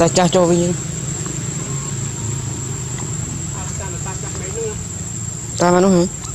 តែចាស់ចូលវិញតាមតាមចាស់នេះនោះតាមមកនោះហ៎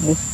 Yes.